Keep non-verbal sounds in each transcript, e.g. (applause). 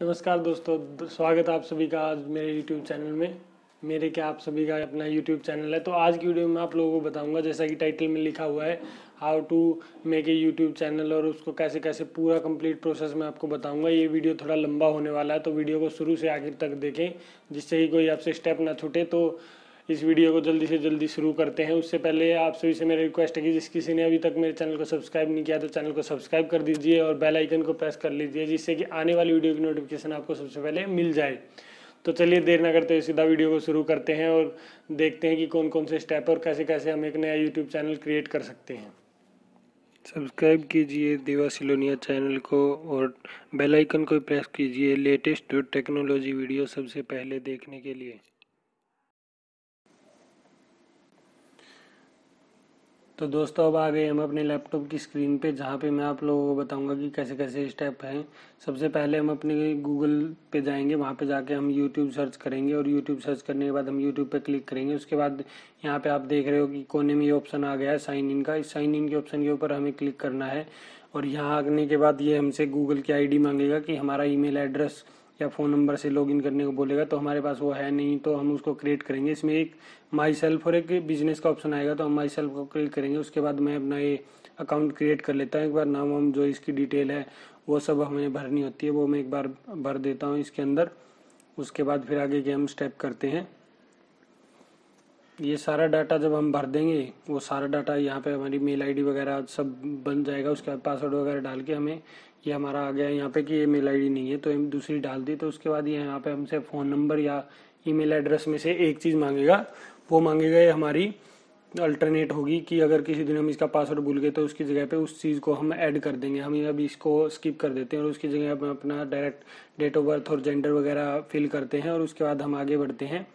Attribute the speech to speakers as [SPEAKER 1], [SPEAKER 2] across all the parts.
[SPEAKER 1] नमस्कार दोस्तों स्वागत है आप सभी का आज मेरे YouTube चैनल में। मेरे क्या आप सभी का अपना YouTube चैनल है? तो आज की वीडियो में आप लोगों को बताऊँगा, जैसा कि टाइटल में लिखा हुआ है how to make a YouTube channel और उसको कैसे कैसे पूरा कंप्लीट प्रोसेस मैं आपको बताऊँगा। ये वीडियो थोड़ा लंबा होने वाला है तो वीडियो को शुरू से आखिर तक देखें, जिससे कि कोई आपसे स्टेप ना छूटे। तो इस वीडियो को जल्दी से जल्दी शुरू करते हैं। उससे पहले आप सभी से मेरी रिक्वेस्ट है कि जिस किसी ने अभी तक मेरे चैनल को सब्सक्राइब नहीं किया तो चैनल को सब्सक्राइब कर दीजिए और बेल आइकन को प्रेस कर लीजिए, जिससे कि आने वाली वीडियो की नोटिफिकेशन आपको सबसे पहले मिल जाए। तो चलिए, देर ना करते हुए सीधा वीडियो को शुरू करते हैं और देखते हैं कि कौन कौन से स्टेप और कैसे कैसे हम एक नया यूट्यूब चैनल क्रिएट कर सकते हैं।
[SPEAKER 2] सब्सक्राइब कीजिए देवा सिलोनिया चैनल को और बेल आइकन को प्रेस कीजिए लेटेस्ट टेक्नोलॉजी वीडियो सबसे पहले देखने के लिए।
[SPEAKER 1] तो दोस्तों, अब आ गए हम अपने लैपटॉप की स्क्रीन पे, जहाँ पे मैं आप लोगों को बताऊँगा कि कैसे कैसे स्टेप हैं। सबसे पहले हम अपने गूगल पे जाएँगे, वहाँ पे जाके हम यूट्यूब सर्च करेंगे और यूट्यूब सर्च करने के बाद हम यूट्यूब पे क्लिक करेंगे। उसके बाद यहाँ पे आप देख रहे हो कि कोने में ये ऑप्शन आ गया है साइन इन का। इस साइन इन के ऑप्शन के ऊपर हमें क्लिक करना है और यहाँ आने के बाद ये हमसे गूगल की आईडी मांगेगा कि हमारा ई एड्रेस या फ़ोन नंबर से लॉगिन करने को बोलेगा तो हमारे पास वो है नहीं तो हम उसको क्रिएट करेंगे। इसमें एक माई सेल्फ और एक बिज़नेस का ऑप्शन आएगा तो हम माई सेल्फ को क्रिएट करेंगे। उसके बाद मैं अपना ये अकाउंट क्रिएट कर लेता हूँ। एक बार नाम हम जो इसकी डिटेल है, वो सब हमें भरनी होती है, वो मैं एक बार भर देता हूँ इसके अंदर। उसके बाद फिर आगे के हम स्टेप करते हैं। ये सारा डाटा जब हम भर देंगे, वो सारा डाटा यहाँ पे हमारी मेल आईडी वगैरह सब बन जाएगा। उसके बाद पासवर्ड वगैरह डाल के हमें ये हमारा आ गया यहाँ पे कि ये मेल आईडी नहीं है तो हम दूसरी डाल दी तो उसके बाद ये यहाँ पे हमसे फ़ोन नंबर या ईमेल एड्रेस में से एक चीज़ मांगेगा। वो मांगेगा ये हमारी अल्टरनेट होगी कि अगर किसी दिन हम इसका पासवर्ड भूल गए तो उसकी जगह पे उस चीज़ को हम ऐड कर देंगे। हम अभी इसको स्किप कर देते हैं और उसकी जगह हम अपना डायरेक्ट डेट ऑफ़ बर्थ और जेंडर वगैरह फिल करते हैं और उसके बाद हम आगे बढ़ते हैं।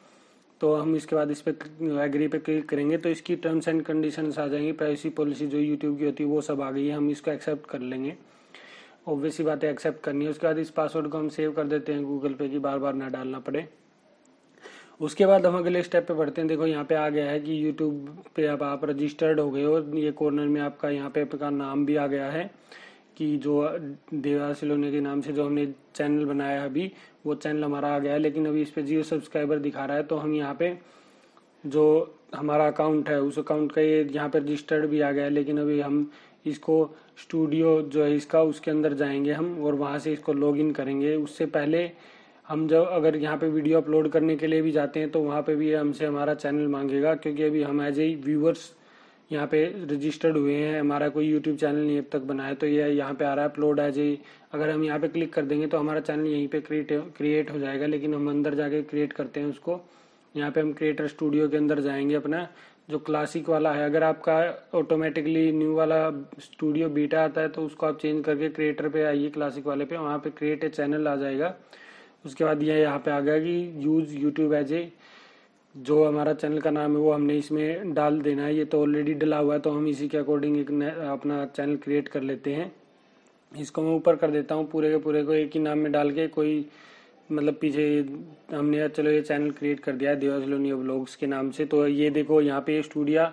[SPEAKER 1] तो हम इसके बाद इस पर एग्री पे क्लिक करेंगे तो इसकी टर्म्स एंड कंडीशंस आ जाएँगी। प्राइवेसी पॉलिसी जो यूट्यूब की होती है, वो सब आ गई है। हम इसको एक्सेप्ट कर लेंगे। ऑब्वियसली बात है एक्सेप्ट करनी है। उसके बाद इस पासवर्ड को हम सेव कर देते हैं गूगल पे की बार बार ना डालना पड़े। उसके बाद हम अगले स्टेप पे बढ़ते हैं। देखो, यहाँ पे आ गया है कि यूट्यूब पे अब आप रजिस्टर्ड हो गए हो। ये कॉर्नर में आपका यहाँ पे आपका नाम भी आ गया है कि जो देवा सिलोने के नाम से जो हमने चैनल बनाया है अभी, वो चैनल हमारा आ गया है। लेकिन अभी इस पर जियो सब्सक्राइबर दिखा रहा है तो हम यहाँ पे जो हमारा अकाउंट है, उस अकाउंट का ये यहाँ पे रजिस्टर्ड भी आ गया है। लेकिन अभी हम इसको स्टूडियो जो है इसका उसके अंदर जाएँगे हम और वहाँ से इसको लॉगिन करेंगे। उससे पहले हम जब अगर यहाँ पे वीडियो अपलोड करने के लिए भी जाते हैं तो वहाँ पे भी हमसे हमारा चैनल मांगेगा क्योंकि अभी हम एज ए व्यूवर्स यहाँ पे रजिस्टर्ड हुए हैं। हमारा कोई यूट्यूब चैनल नहीं अब तक बनाया तो ये यहाँ पे आ रहा है अपलोड एज ए अगर हम यहाँ पे क्लिक कर देंगे तो हमारा चैनल यहीं पे क्रिएट क्रिएट हो जाएगा। लेकिन हम अंदर जाके क्रिएट करते हैं उसको। यहाँ पे हम क्रिएटर स्टूडियो के अंदर जाएँगे अपना। जो क्लासिक वाला है, अगर आपका ऑटोमेटिकली न्यू वाला स्टूडियो बीटा आता है तो उसको आप चेंज करके क्रिएटर पे आइए क्लासिक वाले पे, वहाँ पे क्रिएट ए चैनल आ जाएगा। उसके बाद ये यह यहाँ पे आ गया कि यूज़ यूट्यूब एज ए जो हमारा चैनल का नाम है, वो हमने इसमें डाल देना है। ये तो ऑलरेडी डला हुआ है तो हम इसी के अकॉर्डिंग एक अपना चैनल क्रिएट कर लेते हैं। इसको मैं ऊपर कर देता हूँ, पूरे के पूरे को एक ही नाम में डाल के, कोई मतलब पीछे हमने, चलो ये चैनल क्रिएट कर दिया है देवा सलोनी ब्लॉग्स के नाम से। तो ये देखो, यहाँ पे स्टूडियो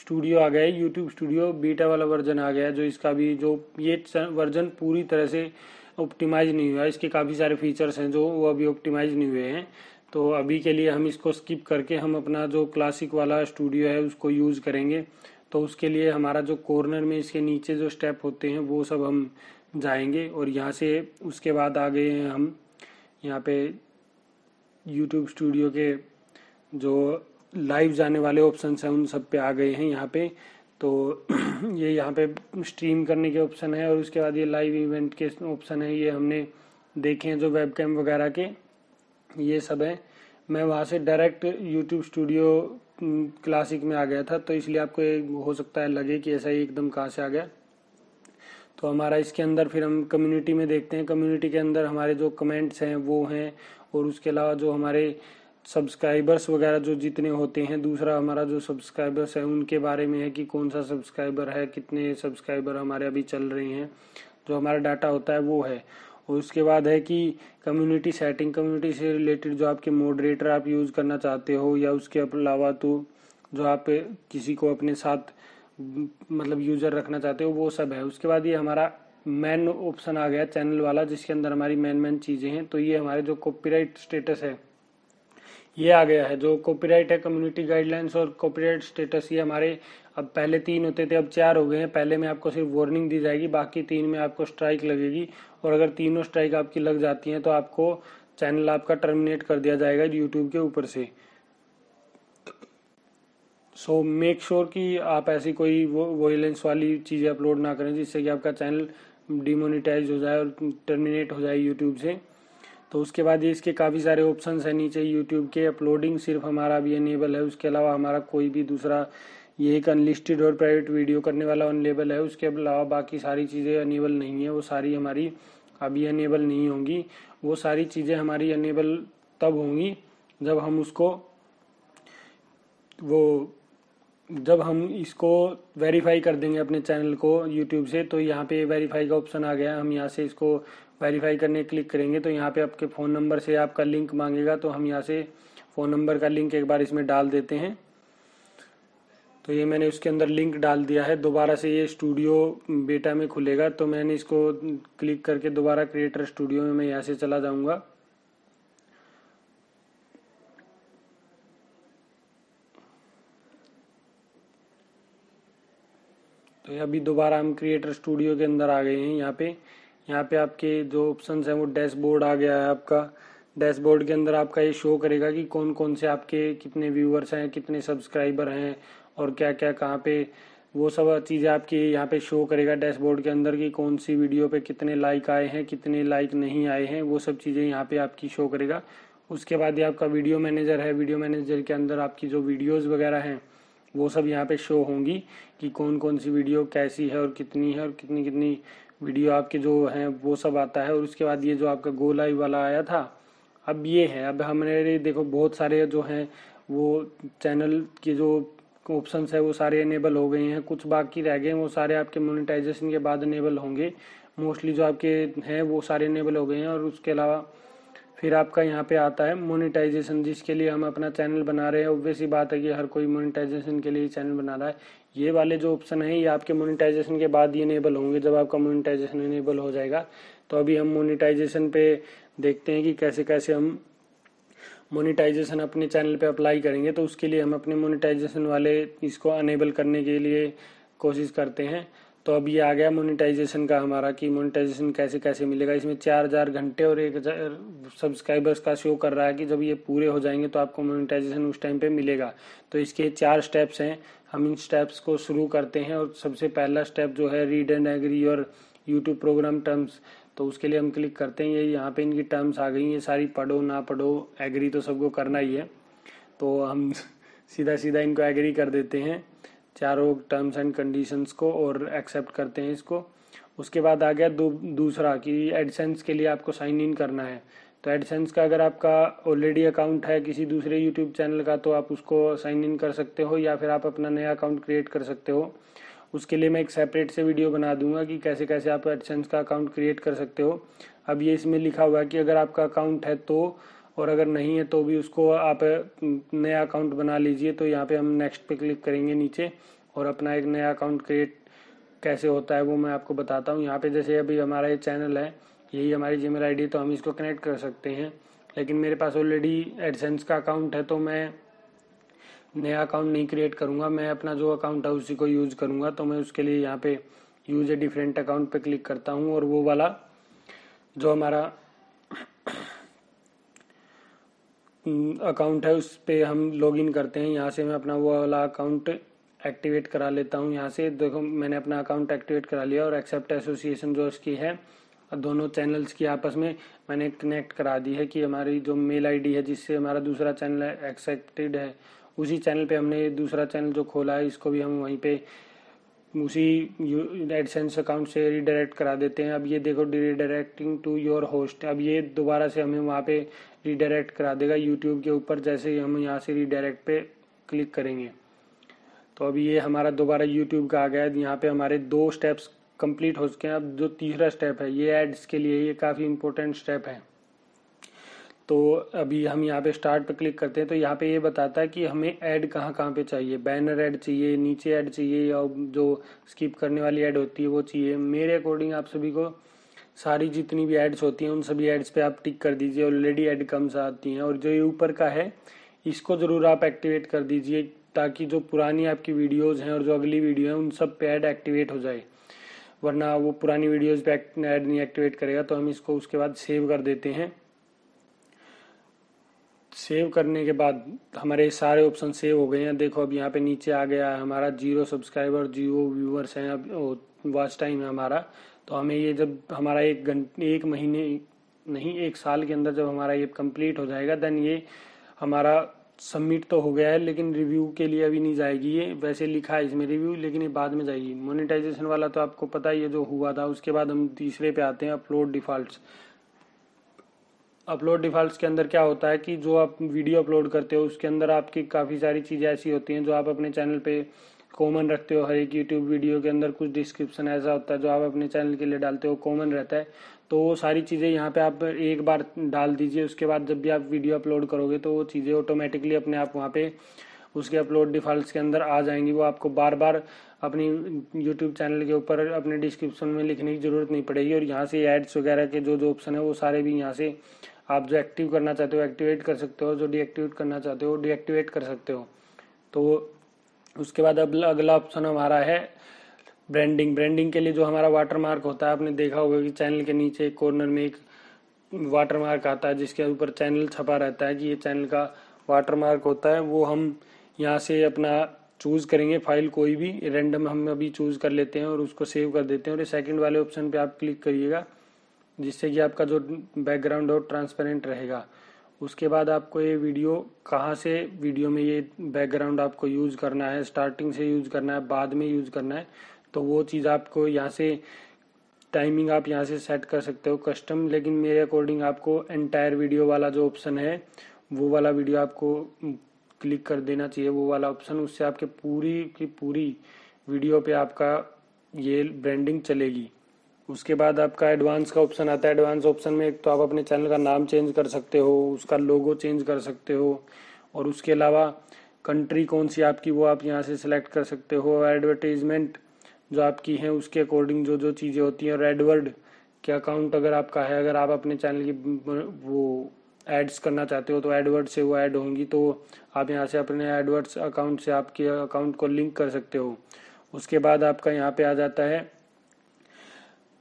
[SPEAKER 1] स्टूडियो आ गया है यूट्यूब स्टूडियो बीटा वाला वर्जन आ गया है, जो इसका भी, जो ये वर्जन पूरी तरह से ऑप्टिमाइज नहीं हुआ है। इसके काफ़ी सारे फीचर्स हैं जो, वो अभी ऑप्टिमाइज नहीं हुए हैं। तो अभी के लिए हम इसको स्किप करके हम अपना जो क्लासिक वाला स्टूडियो है, उसको यूज़ करेंगे। तो उसके लिए हमारा जो कॉर्नर में इसके नीचे जो स्टेप होते हैं, वो सब हम जाएँगे और यहाँ से उसके बाद आ गए हैं हम। यहाँ पे यूट्यूब स्टूडियो के जो लाइव जाने वाले ऑप्शन हैं, उन सब पे आ गए हैं यहाँ पे। तो (clears throat) ये यहाँ पे स्ट्रीम करने के ऑप्शन है और उसके बाद ये लाइव इवेंट के ऑप्शन है, ये हमने देखे हैं जो वेब कैम वगैरह के। ये सब है। मैं वहाँ से डायरेक्ट यूट्यूब स्टूडियो क्लासिक में आ गया था तो इसलिए आपको हो सकता है लगे कि ऐसा ही एकदम कहाँ से आ गया। तो हमारा इसके अंदर फिर हम कम्युनिटी में देखते हैं। कम्युनिटी के अंदर हमारे जो कमेंट्स हैं, वो हैं। और उसके अलावा जो हमारे सब्सक्राइबर्स वगैरह जो जितने होते हैं, दूसरा हमारा जो सब्सक्राइबर्स है, उनके बारे में है कि कौन सा सब्सक्राइबर है, कितने सब्सक्राइबर हमारे अभी चल रहे हैं। जो हमारा डाटा होता है, वो है। और उसके बाद है कि कम्युनिटी सेटिंग कम्युनिटी से रिलेटेड जो आपके मॉडरेटर आप यूज़ करना चाहते हो, या उसके अलावा तो जो आप किसी को अपने साथ मतलब यूज़र रखना चाहते हो, वो सब है। उसके बाद ये हमारा मेन ऑप्शन आ गया चैनल वाला, जिसके अंदर हमारी मेन मेन चीज़ें हैं। तो ये हमारे जो कॉपीराइट स्टेटस है, ये आ गया है। जो कॉपीराइट है कम्युनिटी गाइडलाइंस और कॉपीराइट स्टेटस ये हमारे अब पहले तीन होते थे, अब चार हो गए हैं। पहले में आपको सिर्फ़ वार्निंग दी जाएगी, बाकी तीन में आपको स्ट्राइक लगेगी। और अगर तीनों स्ट्राइक आपकी लग जाती हैं तो आपको चैनल आपका टर्मिनेट कर दिया जाएगा यूट्यूब के ऊपर से। सो मेक श्योर कि आप ऐसी कोई वो वोलेंस वाली चीज़ें अपलोड ना करें जिससे कि आपका चैनल डिमोनिटाइज हो जाए और टर्मिनेट हो जाए यूट्यूब से। तो उसके बाद ये इसके काफ़ी सारे ऑप्शन है नीचे यूट्यूब के। अपलोडिंग सिर्फ़ हमारा भी अनेबल है। उसके अलावा हमारा कोई भी दूसरा ये एक अनलिस्टेड और प्राइवेट वीडियो करने वाला अनलेबल है। उसके अलावा बाकी सारी चीज़ें अनेबल नहीं है। वो सारी हमारी अभी अनेबल नहीं होंगी। वो सारी चीज़ें हमारी अनेबल तब होंगी जब हम उसको वो जब हम इसको वेरीफाई कर देंगे अपने चैनल को यूट्यूब से तो यहाँ पे वेरीफाई का ऑप्शन आ गया। हम यहाँ से इसको वेरीफाई करने क्लिक करेंगे तो यहाँ पे आपके फ़ोन नंबर से आपका लिंक मांगेगा तो हम यहाँ से फ़ोन नंबर का लिंक एक बार इसमें डाल देते हैं। तो ये मैंने उसके अंदर लिंक डाल दिया है। दोबारा से ये स्टूडियो बेटा में खुलेगा तो मैंने इसको क्लिक करके दोबारा क्रिएटर स्टूडियो में मैं यहाँ से चला जाऊँगा। तो अभी दोबारा हम क्रिएटर स्टूडियो के अंदर आ गए हैं यहाँ पे। यहाँ पे आपके जो ऑप्शन है वो डैशबोर्ड आ गया है आपका। डैशबोर्ड के अंदर आपका ये शो करेगा कि कौन कौन से आपके कितने व्यूअर्स हैं, कितने सब्सक्राइबर हैं और क्या क्या कहाँ पे वो सब चीज़ें आपकी यहाँ पे शो करेगा डैशबोर्ड के अंदर कि कौन सी वीडियो पे कितने लाइक आए हैं, कितने लाइक नहीं आए हैं, वो सब चीज़ें यहाँ पे आपकी शो करेगा। उसके बाद ये आपका वीडियो मैनेजर है। वीडियो मैनेजर के अंदर आपकी जो वीडियोज़ वगैरह हैं वो सब यहाँ पे शो होंगी कि कौन कौन सी वीडियो कैसी है और कितनी है और कितनी कितनी वीडियो आपके जो हैं वो सब आता है। और उसके बाद ये जो आपका गो लाइव वाला आया था, अब ये है। अब हमारे देखो, बहुत सारे जो हैं वो चैनल के जो ऑप्शन है वो सारे इनेबल हो गए हैं। कुछ बाकी रह गए वो सारे आपके मोनिटाइजेशन के बाद इनेबल होंगे। मोस्टली जो आपके हैं वो सारे इनेबल हो गए हैं और उसके अलावा फिर आपका यहाँ पे आता है मोनेटाइजेशन जिसके लिए हम अपना चैनल बना रहे हैं। ऑब्वियस ही बात है कि हर कोई मोनेटाइजेशन के लिए चैनल बना रहा है। ये वाले जो ऑप्शन है, ये आपके मोनेटाइजेशन के बाद ही इनेबल होंगे। जब आपका मोनेटाइजेशन इनेबल हो जाएगा तो अभी हम मोनेटाइजेशन पे देखते हैं कि कैसे कैसे हम मोनेटाइजेशन अपने चैनल पे अप्लाई करेंगे। तो उसके लिए हम अपने मोनेटाइजेशन वाले इसको अनेबल करने के लिए कोशिश करते हैं। तो अब ये आ गया मोनेटाइजेशन का हमारा कि मोनेटाइजेशन कैसे कैसे मिलेगा। इसमें चार हज़ार घंटे और एक हज़ार सब्सक्राइबर्स का शो कर रहा है कि जब ये पूरे हो जाएँगे तो आपको मोनेटाइजेशन उस टाइम पे मिलेगा। तो इसके चार स्टेप्स हैं। हम इन स्टेप्स को शुरू करते हैं और सबसे पहला स्टेप जो है रीड एंड एग्री और यूट्यूब प्रोग्राम टर्म्स तो उसके लिए हम क्लिक करते हैं। ये यहाँ पे इनकी टर्म्स आ गई ये सारी पढ़ो, ना पढ़ो एग्री तो सबको करना ही है। तो हम सीधा सीधा इनको एग्री कर देते हैं। चारों टर्म्स एंड कंडीशंस को और एक्सेप्ट करते हैं इसको। उसके बाद आ गया दू, दूसरा कि एडसेंस के लिए आपको साइन इन करना है। तो एडसेंस का अगर आपका ऑलरेडी अकाउंट है किसी दूसरे यूट्यूब चैनल का तो आप उसको साइन इन कर सकते हो या फिर आप अपना नया अकाउंट क्रिएट कर सकते हो। उसके लिए मैं एक सेपरेट से वीडियो बना दूँगा कि कैसे कैसे आप एडसेंस का अकाउंट क्रिएट कर सकते हो। अब ये इसमें लिखा हुआ है कि अगर आपका अकाउंट है तो और अगर नहीं है तो भी उसको आप नया अकाउंट बना लीजिए तो यहाँ पे हम नेक्स्ट पे क्लिक करेंगे नीचे और अपना एक नया अकाउंट क्रिएट कैसे होता है वो मैं आपको बताता हूँ। यहाँ पे जैसे अभी हमारा ये चैनल है, यही हमारी जी मेल तो हम इसको कनेक्ट कर सकते हैं। लेकिन मेरे पास ऑलरेडी एडसेंस का अकाउंट है तो मैं नया अकाउंट नहीं क्रिएट करूँगा। मैं अपना जो अकाउंट है उसी को यूज़ करूँगा तो मैं उसके लिए यहाँ पे यूज़ ए डिफरेंट अकाउंट पे क्लिक करता हूँ और वो वाला जो हमारा अकाउंट है, उस पर हम लॉग इन करते हैं। यहाँ से मैं अपना वो वाला अकाउंट एक्टिवेट करा लेता हूँ। यहाँ से देखो, मैंने अपना अकाउंट एक्टिवेट करा लिया और एक्सेप्ट एसोसिएशन जो उसकी है, दोनों चैनल्स की आपस में मैंने कनेक्ट करा दी है कि हमारी जो मेल आईडी है, जिससे हमारा दूसरा चैनल एक्सेप्टेड है, उसी चैनल पे हमने दूसरा चैनल जो खोला है, इसको भी हम वहीं पे उसी एडसेंस अकाउंट से रिडायरेक्ट करा देते हैं। अब ये देखो रिडायरेक्टिंग टू योर होस्ट अब ये दोबारा से हमें वहाँ पे रिडायरेक्ट करा देगा यूट्यूब के ऊपर, जैसे ही हम यहाँ से रिडायरेक्ट पे क्लिक करेंगे। तो अब ये हमारा दोबारा यूट्यूब का आ गया है। यहाँ पे हमारे दो स्टेप्स कंप्लीट हो चुके हैं। अब जो तीसरा स्टेप है, ये एड्स के लिए ये काफ़ी इंपॉर्टेंट स्टेप है। तो अभी हम यहाँ पे स्टार्ट पे क्लिक करते हैं तो यहाँ पे ये यह बताता है कि हमें ऐड कहाँ कहाँ पे चाहिए। बैनर ऐड चाहिए, नीचे ऐड चाहिए, या जो स्किप करने वाली ऐड होती है वो चाहिए। मेरे अकॉर्डिंग आप सभी को सारी जितनी भी एड्स होती हैं, उन सभी एड्स पे आप टिक कर दीजिए। ऑलरेडी एड कम कम्स आती हैं। और जो ये ऊपर का है, इसको ज़रूर आप एक्टिवेट कर दीजिए, ताकि जो पुरानी आपकी वीडियोस हैं और जो अगली वीडियो है, उन सब पे ऐड एक्टिवेट हो जाए। वरना वो पुरानी वीडियोस पे ऐड नहीं एक्टिवेट करेगा तो हम इसको उसके बाद सेव कर देते हैं। सेव करने के बाद हमारे सारे ऑप्शन सेव हो गए हैं। देखो, अब यहाँ पे नीचे आ गया है हमारा ज़ीरो सब्सक्राइबर ज़ीरो व्यूअर्स हैं। अब वॉच टाइम है हमारा। तो हमें ये जब हमारा एक घंटे एक महीने, नहीं, एक साल के अंदर जब हमारा ये कंप्लीट हो जाएगा देन ये हमारा सबमिट तो हो गया है, लेकिन रिव्यू के लिए अभी नहीं जाएगी ये। वैसे लिखा है इसमें रिव्यू लेकिन ये बाद में जाएगी। मोनेटाइजेशन वाला तो आपको पता ही है जो हुआ था। उसके बाद हम तीसरे पे आते हैं अपलोड डिफॉल्ट्स अपलोड डिफॉल्ट्स के अंदर क्या होता है कि जो आप वीडियो अपलोड करते हो, उसके अंदर आपकी काफ़ी सारी चीज़ें ऐसी होती हैं जो आप अपने चैनल पे कॉमन रखते हो। हर एक यूट्यूब वीडियो के अंदर कुछ डिस्क्रिप्शन ऐसा होता है जो आप अपने चैनल के लिए डालते हो कॉमन रहता है। तो वो सारी चीज़ें यहाँ पे आप एक बार डाल दीजिए, उसके बाद जब भी आप वीडियो अपलोड करोगे तो वो चीज़ें ऑटोमेटिकली अपने आप वहाँ पे उसके अपलोड डिफॉल्ट्स के अंदर आ जाएँगी। वो आपको बार बार अपनी यूट्यूब चैनल के ऊपर अपने डिस्क्रिप्शन में लिखने की ज़रूरत नहीं पड़ेगी और यहाँ से एड्स वगैरह के जो जो ऑप्शन है वो सारे भी यहाँ से आप जो एक्टिव करना चाहते हो एक्टिवेट कर सकते हो, जो डीएक्टिवेट करना चाहते हो डीएक्टिवेट कर सकते हो। तो उसके बाद अब अगला ऑप्शन हमारा है ब्रांडिंग ब्रांडिंग के लिए जो हमारा वाटर मार्क होता है, आपने देखा होगा कि चैनल के नीचे एक कॉर्नर में एक वाटर मार्क आता है, जिसके ऊपर चैनल छपा रहता है कि ये चैनल का वाटर मार्क होता है। वो हम यहाँ से अपना चूज़ करेंगे। फ़ाइल कोई भी रैंडम हम अभी चूज़ कर लेते हैं और उसको सेव कर देते हैं। और सेकंड वाले ऑप्शन पे आप क्लिक करिएगा। जिससे कि आपका जो बैकग्राउंड हो ट्रांसपेरेंट रहेगा। उसके बाद आपको ये वीडियो कहाँ से वीडियो में ये बैकग्राउंड आपको यूज़ करना है स्टार्टिंग से यूज़ करना है, बाद में यूज़ करना है तो वो चीज़ आपको यहाँ से टाइमिंग आप यहाँ से सेट कर सकते हो कस्टम लेकिन मेरे अकॉर्डिंग आपको एंटायर वीडियो वाला जो ऑप्शन है, वो वाला वीडियो आपको क्लिक कर देना चाहिए। वो वाला ऑप्शन उससे आपके पूरी की पूरी वीडियो पे आपका ये ब्रांडिंग चलेगी। उसके बाद आपका एडवांस का ऑप्शन आता है। एडवांस ऑप्शन में एक तो आप अपने चैनल का नाम चेंज कर सकते हो, उसका लोगो चेंज कर सकते हो और उसके अलावा कंट्री कौन सी आपकी वो आप यहाँ से सिलेक्ट कर सकते हो। एडवर्टीजमेंट जो आपकी है, उसके अकॉर्डिंग जो जो चीज़ें होती हैं और एडवर्ड के अकाउंट अगर आपका है, अगर आप अपने चैनल की वो एड्स करना चाहते हो तो एडवर्ड से वो ऐड होंगी। तो आप यहाँ से अपने एडवर्ड्स अकाउंट से आपके अकाउंट को लिंक कर सकते हो। उसके बाद आपका यहाँ पे आ जाता है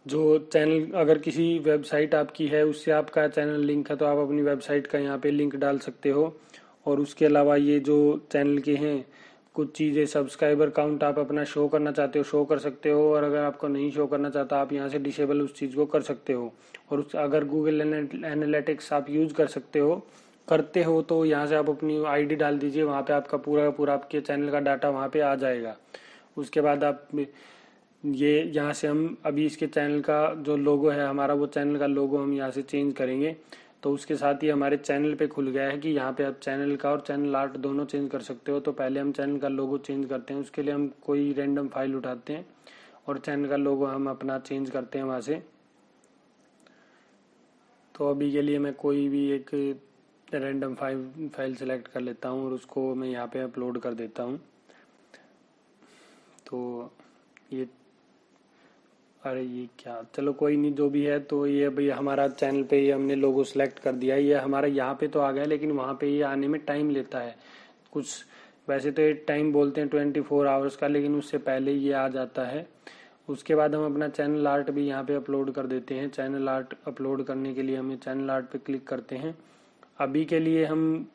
[SPEAKER 1] जो चैनल अगर किसी वेबसाइट आपकी है, उससे आपका चैनल लिंक है तो आप अपनी वेबसाइट का यहाँ पे लिंक डाल सकते हो। और उसके अलावा ये जो चैनल के हैं, कुछ चीज़ें सब्सक्राइबर काउंट आप अपना शो करना चाहते हो शो कर सकते हो। और अगर आपको नहीं शो करना चाहता, आप यहाँ से डिसेबल उस चीज़ को कर सकते हो। और उस, अगर गूगल एनालिटिक्स आप यूज़ कर सकते हो, करते हो तो यहाँ से आप अपनी आईडी डाल दीजिए, वहाँ पे आपका पूरा पूरा आपके चैनल का डाटा वहाँ पे आ जाएगा। उसके बाद आप ये यहाँ से हम अभी इसके चैनल का जो लोगो है, हमारा वो चैनल का लोगो हम यहाँ से चेंज करेंगे। तो उसके साथ ही हमारे चैनल पे खुल गया है कि यहाँ पे आप चैनल का और चैनल आर्ट दोनों चेंज कर सकते हो। तो पहले हम चैनल का लोगो चेंज करते हैं, उसके लिए हम कोई रैंडम फ़ाइल उठाते हैं और चैनल का लोगो हम अपना चेंज करते हैं वहाँ से। तो अभी के लिए मैं कोई भी एक रैंडम फ़ाइल फ़ाइल सेलेक्ट कर लेता हूँ और उसको मैं यहाँ पे अपलोड कर देता हूँ। तो ये अरे ये क्या? चलो कोई नहीं, जो भी है तो ये भाई हमारा चैनल पे ये हमने लोगो सिलेक्ट कर दिया ये हमारा यहाँ पे तो आ गया, लेकिन वहाँ पे ये आने में टाइम लेता है। कुछ, वैसे तो ये टाइम बोलते हैं ट्वेंटी फोर आवर्स का, लेकिन उससे पहले ये आ जाता है। उसके बाद हम अपना चैनल आर्ट भी यहाँ पे अपलोड कर देते हैं। चैनल आर्ट अपलोड करने के लिए हमें चैनल आर्ट पे क्लिक करते हैं। अभी के लिए हम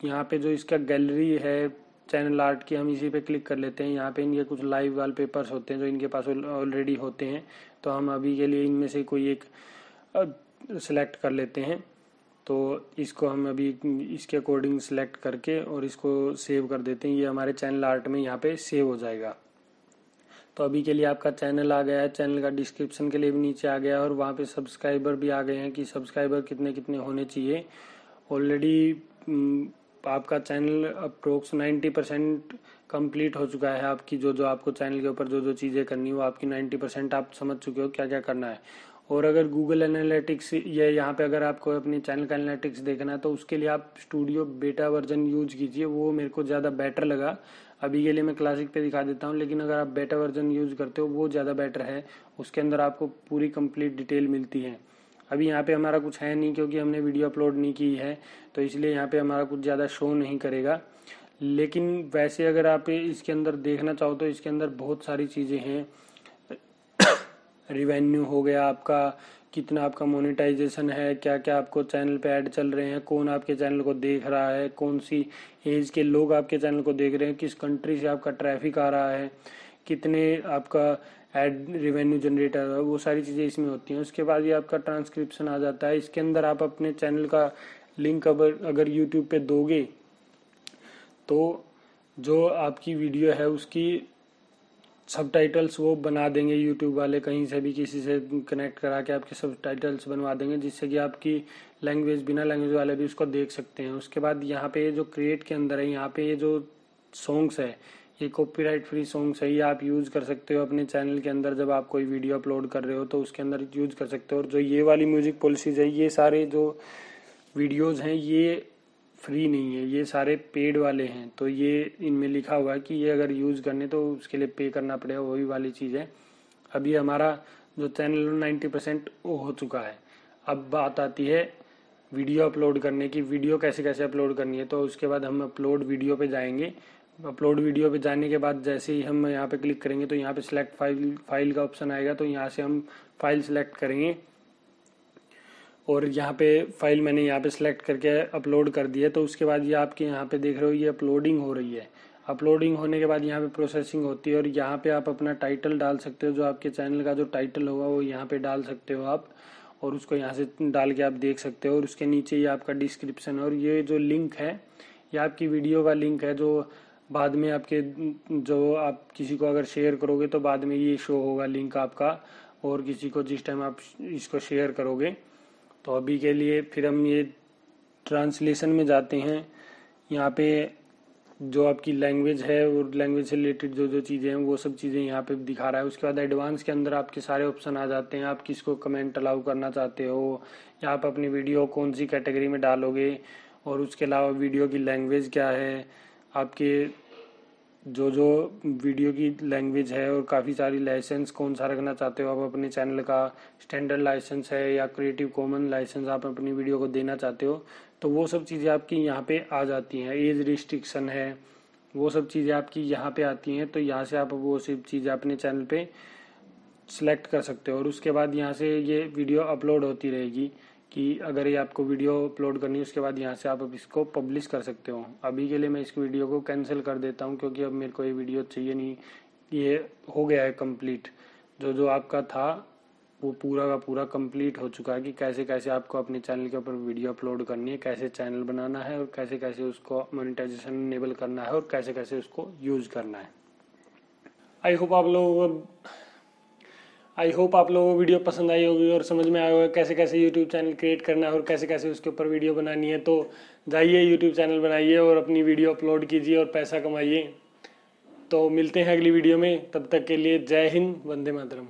[SPEAKER 1] यहाँ पे जो इसका गैलरी है चैनल आर्ट की हम इसी पे क्लिक कर लेते हैं। यहाँ पे इनके कुछ लाइव वाल पेपर्स होते हैं जो इनके पास ऑलरेडी होते हैं। तो हम अभी के लिए इनमें से कोई एक सिलेक्ट कर लेते हैं। तो इसको हम अभी इसके अकॉर्डिंग सिलेक्ट करके और इसको सेव कर देते हैं। ये हमारे चैनल आर्ट में यहाँ पे सेव हो जाएगा। तो अभी के लिए आपका चैनल आ गया है। चैनल का डिस्क्रिप्शन के लिए भी नीचे आ गया है और वहाँ पे सब्सक्राइबर भी आ गए हैं कि सब्सक्राइबर कितने कितने होने चाहिए। ऑलरेडी आपका channel approx ninety percent complete हो चुका है आपकी, जो जो आपको चैनल के ऊपर जो जो चीज़ें करनी है आपकी नाइन्टी परसेंट आप समझ चुके हो क्या क्या करना है। और अगर गूगल एनालिटिक्स या यहाँ पे अगर आपको अपने चैनल का एनालिटिक्स देखना है तो उसके लिए आप स्टूडियो बेटा वर्जन यूज़ कीजिए, वो मेरे को ज़्यादा बेटर लगा। अभी के लिए मैं क्लासिक पे दिखा देता हूँ, लेकिन अगर आप बेटा वर्जन यूज़ करते हो, वो ज़्यादा बेटर है। उसके अंदर आपको पूरी कंप्लीट डिटेल मिलती है। अभी यहाँ पे हमारा कुछ है नहीं क्योंकि हमने वीडियो अपलोड नहीं की है तो इसलिए यहाँ पे हमारा कुछ ज़्यादा शो नहीं करेगा। लेकिन वैसे अगर आप इसके अंदर देखना चाहो तो इसके अंदर बहुत सारी चीज़ें हैं। रिवेन्यू हो गया आपका, कितना आपका मोनेटाइजेशन है क्या क्या आपको चैनल पे ऐड चल रहे हैं, कौन आपके चैनल को देख रहा है, कौन सी एज के लोग आपके चैनल को देख रहे हैं, किस कंट्री से आपका ट्रैफ़िक आ रहा है, कितने आपका एड रिवेन्यू जनरेटर वो सारी चीज़ें इसमें होती हैं। उसके बाद ये आपका ट्रांसक्रिप्शन आ जाता है। इसके अंदर आप अपने चैनल का लिंक अगर अगर यूट्यूब पे दोगे तो जो आपकी वीडियो है, उसकी सब टाइटल्स वो बना देंगे यूट्यूब वाले। कहीं से भी किसी से कनेक्ट करा के आपके सब टाइटल्स बनवा देंगे, जिससे कि आपकी लैंग्वेज बिना लैंग्वेज वाले भी उसको देख सकते हैं। उसके बाद यहाँ पे जो क्रिएट के अंदर है, यहाँ पे ये जो सॉन्ग्स है ये कॉपीराइट फ्री सॉन्ग्स है ये आप यूज़ कर सकते हो अपने चैनल के अंदर जब आप कोई वीडियो अपलोड कर रहे हो तो उसके अंदर यूज़ कर सकते हो। और जो ये वाली म्यूज़िक पॉलिसीज़ है, ये सारे जो वीडियोज़ हैं, ये फ्री नहीं है, ये सारे पेड वाले हैं। तो ये इनमें लिखा हुआ है कि ये अगर यूज़ करने तो उसके लिए पे करना पड़ेगा, वही वाली चीज़ है। अभी हमारा जो चैनल नाइन्टी परसेंट वो हो चुका है। अब बात आती है वीडियो अपलोड करने की। वीडियो कैसे कैसे अपलोड करनी है तो उसके बाद हम अपलोड वीडियो पे जाएँगे। अपलोड वीडियो पे जाने के बाद जैसे ही हम यहाँ पे क्लिक करेंगे तो यहाँ पे सिलेक्ट फ़ाइल फ़ाइल का ऑप्शन आएगा तो यहाँ से हम फ़ाइल सिलेक्ट करेंगे। और यहाँ पे फ़ाइल मैंने यहाँ पे सिलेक्ट करके अपलोड कर दिया तो उसके बाद ये आपके यहाँ पे देख रहे हो, ये अपलोडिंग हो रही है। अपलोडिंग होने के बाद यहाँ पे प्रोसेसिंग होती है, और यहाँ पे आप अपना टाइटल डाल सकते हो, जो आपके चैनल का जो टाइटल होगा, वो यहाँ पे डाल सकते हो आप। और उसको यहाँ से डाल के आप देख सकते हो, और उसके नीचे ये आपका डिस्क्रिप्शन और ये जो लिंक है, ये आपकी वीडियो का लिंक है, जो बाद में आपके, जो आप किसी को अगर शेयर करोगे तो बाद में ये शो होगा लिंक आपका, और किसी को जिस टाइम आप इसको शेयर करोगे। तो अभी के लिए फिर हम ये ट्रांसलेशन में जाते हैं। यहाँ पे जो आपकी लैंग्वेज है और लैंग्वेज से रिलेटेड जो जो चीज़ें हैं, वो सब चीज़ें यहाँ पे दिखा रहा है। उसके बाद एडवांस के अंदर आपके सारे ऑप्शन आ जाते हैं। आप किसको कमेंट अलाउ करना चाहते हो, या आप अपनी वीडियो कौन सी कैटेगरी में डालोगे, और उसके अलावा वीडियो की लैंग्वेज क्या है, आपके जो जो वीडियो की लैंग्वेज है और काफ़ी सारी लाइसेंस कौन सा रखना चाहते हो आप अपने चैनल का स्टैंडर्ड लाइसेंस है या क्रिएटिव कॉमन लाइसेंस आप अपनी वीडियो को देना चाहते हो तो वो सब चीज़ें आपकी यहाँ पे आ जाती हैं। एज रिस्ट्रिक्शन है, वो सब चीज़ें आपकी यहाँ पे आती हैं तो यहाँ से आप वो सब चीज़ें अपने चैनल पे सिलेक्ट कर सकते हो और उसके बाद यहाँ से ये वीडियो अपलोड होती रहेगी। कि अगर ये आपको वीडियो अपलोड करनी है, उसके बाद यहाँ से आप अब इसको पब्लिश कर सकते हो। अभी के लिए मैं इस वीडियो को कैंसिल कर देता हूँ, क्योंकि अब मेरे को ये वीडियो चाहिए नहीं। ये हो गया है कंप्लीट। जो जो आपका था, वो पूरा का पूरा कंप्लीट हो चुका है कि कैसे कैसे आपको अपने चैनल के ऊपर वीडियो अपलोड करनी है, कैसे चैनल बनाना है और कैसे कैसे उसको मोनिटाइजेशन इनेबल करना है और कैसे कैसे उसको यूज़ करना है। आई होप आप लोग आई होप आप लोगों को वीडियो पसंद आई होगी और समझ में आया होगा कैसे कैसे यूट्यूब चैनल क्रिएट करना है और कैसे कैसे उसके ऊपर वीडियो बनानी है। तो जाइए यूट्यूब चैनल बनाइए और अपनी वीडियो अपलोड कीजिए और पैसा कमाइए। तो मिलते हैं अगली वीडियो में। तब तक के लिए जय हिंद, वंदे मातरम।